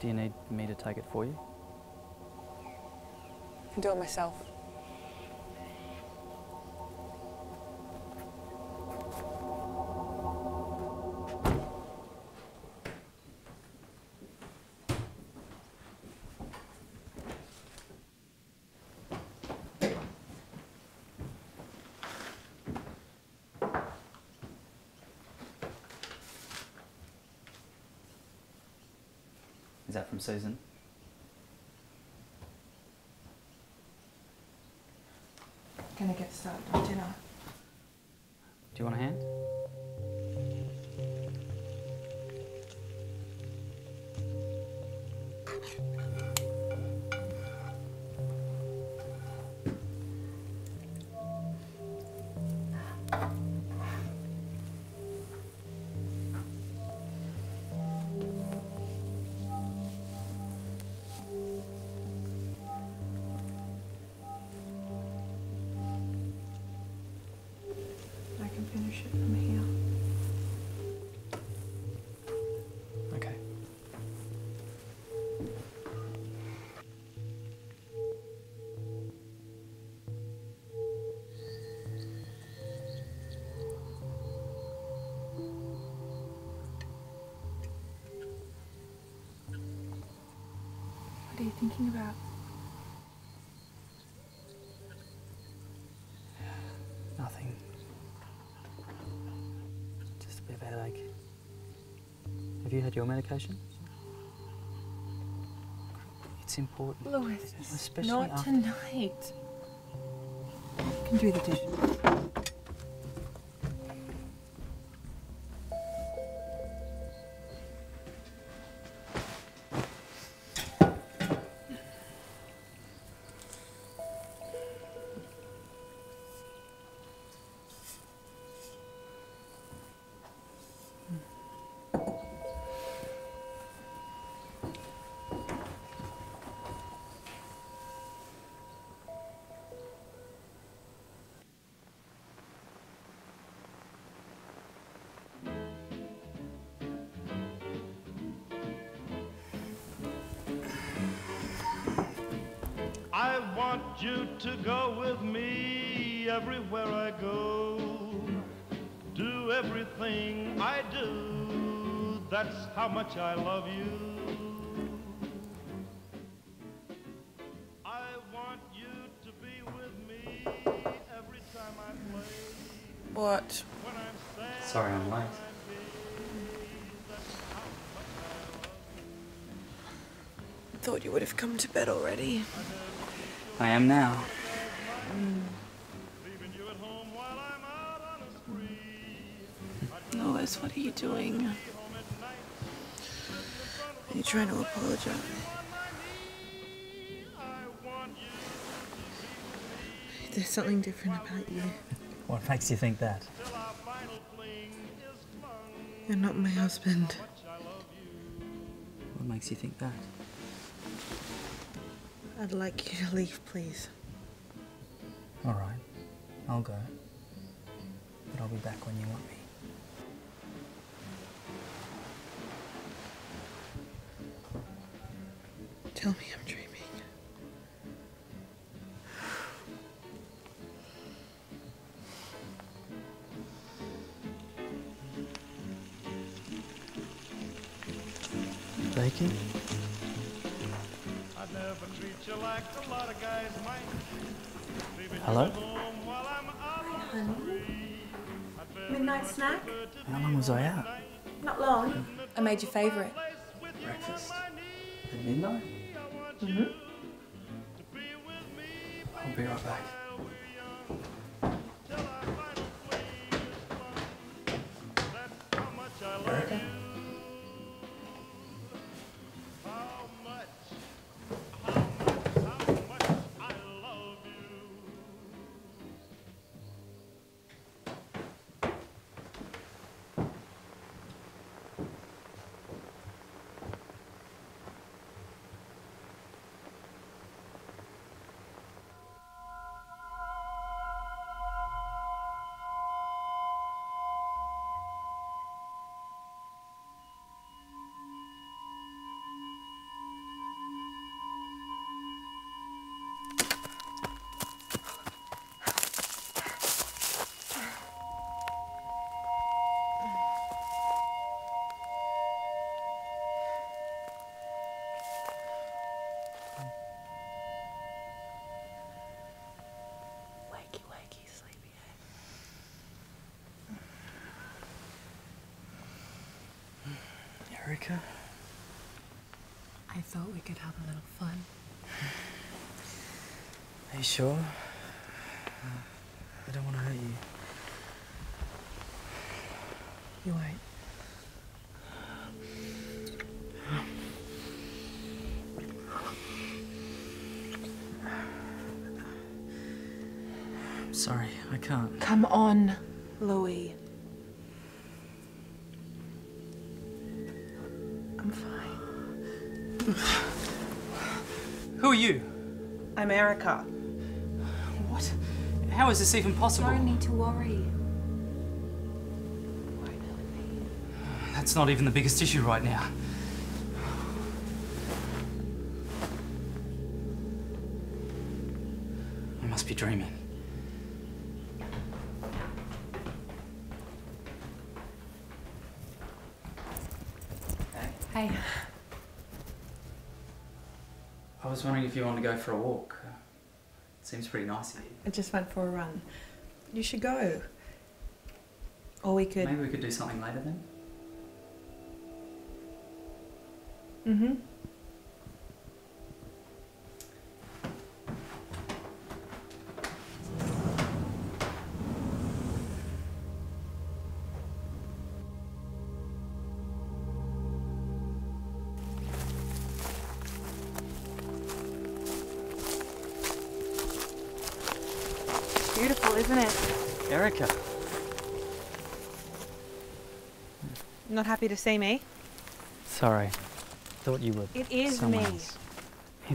Do you need me to take it for you? I can do it myself. Is that from Susan? Gonna get started on dinner. Do you want a hand? I can finish it from here. Okay. What are you thinking about? Bit of a headache. Have you had your medication? It's important. Louis, Especially not after- tonight. I can do the dishes. Want you to go with me everywhere I go. Do everything I do. That's how much I love you. I want you to be with me every time I play. What? When I'm sad, Sorry I'm late. I thought you would have come to bed already. I am now. leaving you at home while I'm out on a spree. Louis, what are you doing? Are you trying to apologize? There's something different about you. What makes you think that? You're not my husband. What makes you think that? I'd like you to leave, please. All right, I'll go. But I'll be back when you want me. Tell me I'm dreaming. I'd better Midnight snack? How long was I out? Not long. I made your favourite. Breakfast? At midnight? Mm-hmm. I'll be right back. Erica? Erica? I thought we could have a little fun. Are you sure? Uh, I don't want to hurt you. You won't. I'm sorry, I can't. Come on, Louis. Who are you? I'm Erica. What? How is this even possible? Don't need to worry. That's not even the biggest issue right now. I must be dreaming. Hey. I was wondering if you wanted to go for a walk. It seems pretty nice here. I just went for a run. You should go. Or we could. Maybe we could do something later then? Mm-hmm. Beautiful, isn't it? Erica. Not happy to see me? Sorry. Thought you were. It is me. else.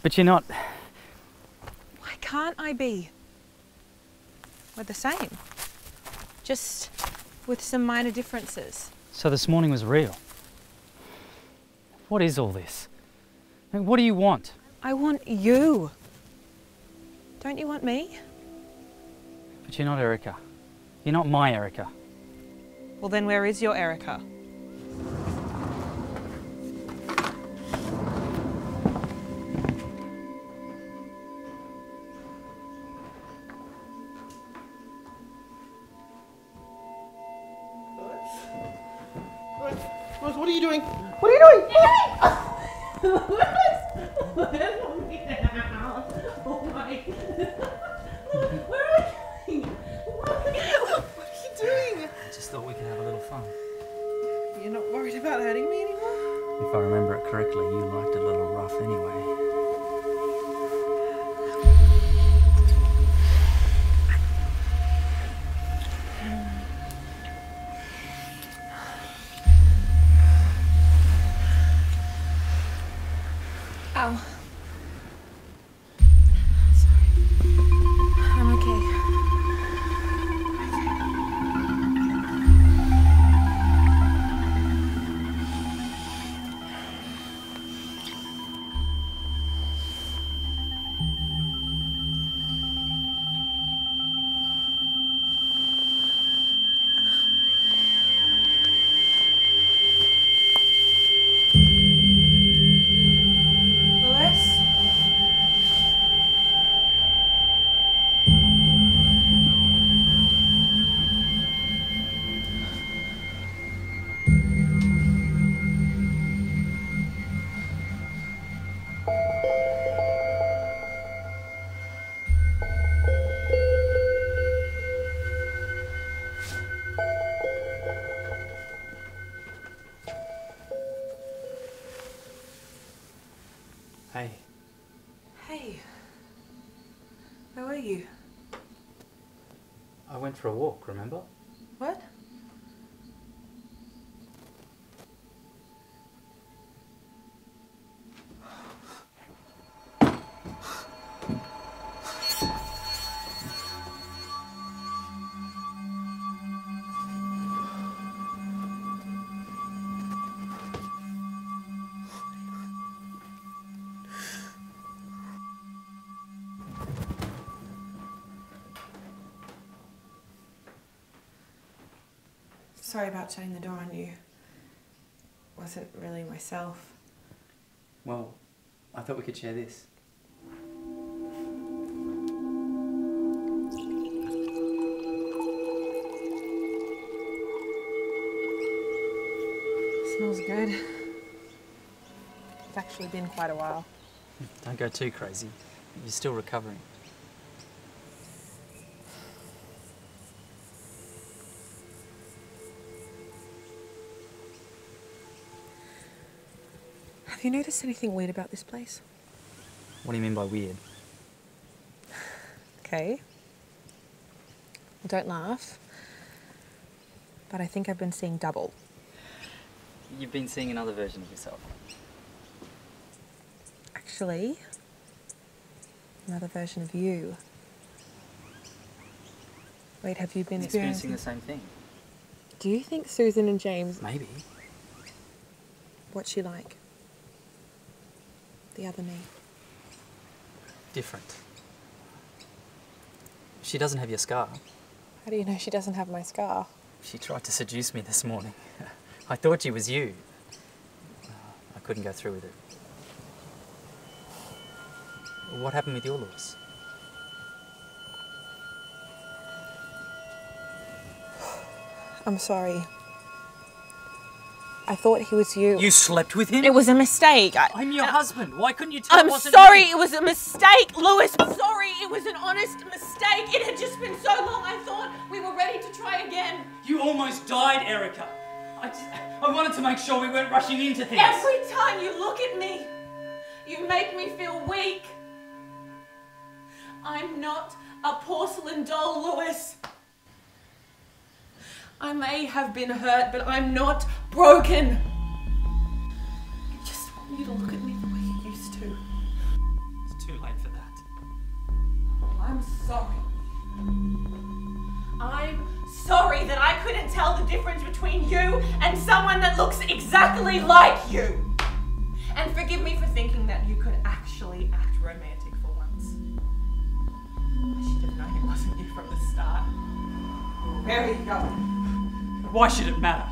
But you're not. Why can't I be? We're the same. Just with some minor differences. So this morning was real. What is all this? I mean, what do you want? I want you. Don't you want me? But you're not Erica. You're not my Erica. Well, then where is your Erica? Rose, what are you doing? What are you doing? I fun. You're not worried about hurting me anymore? If I remember it correctly, you liked it a little rough anyway. Hey, Hey. Where were you? I went for a walk, remember? Sorry about shutting the door on you. Wasn't really myself. Well, I thought we could share this. Smells good. It's actually been quite a while. Don't go too crazy. You're still recovering. Have you noticed anything weird about this place? What do you mean by weird? Okay. Don't laugh. But I think I've been seeing double. You've been seeing another version of yourself. Actually, another version of you. Wait, have you been Experiencing experiencing? the same thing. Do you think Susan and James, Maybe. what's she like? The other me. Different. She doesn't have your scar. How do you know she doesn't have my scar? She tried to seduce me this morning. I thought she was you. Uh, I couldn't go through with it. What happened with your Lewis? I'm sorry. I thought he was you. You slept with him? It was a mistake. I, I'm your uh, husband. Why couldn't you tell I'm it wasn't sorry, me? it was a mistake, Lewis. I'm sorry, it was an honest mistake. It had just been so long. I thought we were ready to try again. You almost died, Erica. I, just, I wanted to make sure we weren't rushing into things. Every time you look at me, you make me feel weak. I'm not a porcelain doll, Lewis. I may have been hurt, but I'm not broken. I just want you to look at me the way you used to. It's too late for that. I'm sorry. I'm sorry that I couldn't tell the difference between you and someone that looks exactly like you. And forgive me for thinking that you could actually act romantic for once. I should have known it wasn't you from the start. Where are you going? Why should it matter?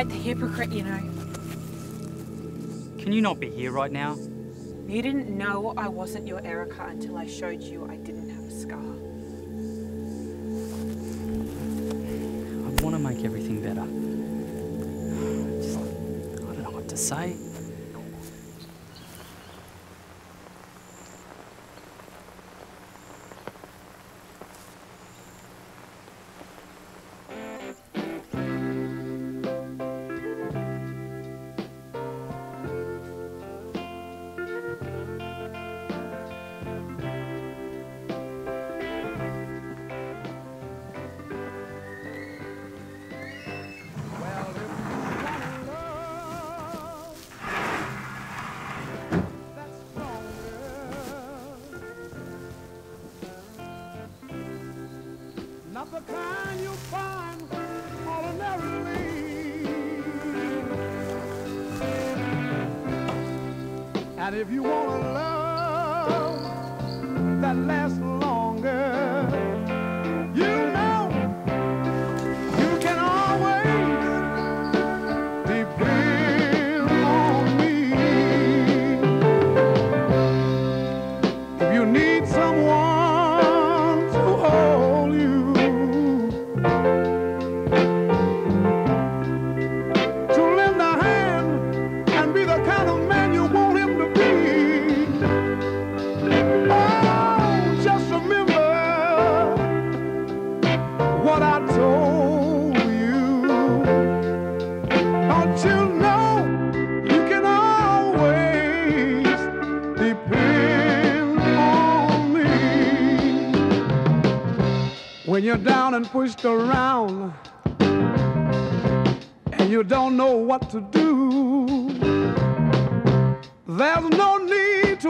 Quite the hypocrite, you know. Can you not be here right now? You didn't know I wasn't your Erica until I showed you I didn't have a scar. I want to make everything better. Just, I don't know what to say. The kind you find ordinarily. And if you want to love pushed around and you don't know what to do. There's no need